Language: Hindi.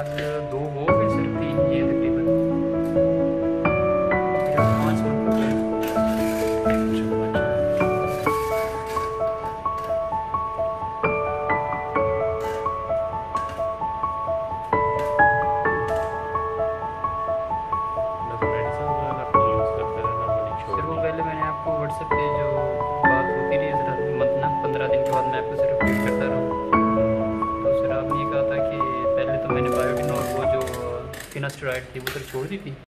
आज दो वो फिर सिर्फ़ तीन ये तकरीबन पाँच हो व्हाट्सएप पे जो बात होती रही ज़रा मंथ ना पंद्रह दिन के बाद मैं आपको सिर्फ़ मैंने बायोटिन और वो जो फिनास्टराइड थी वो तो छोड़ दी थी।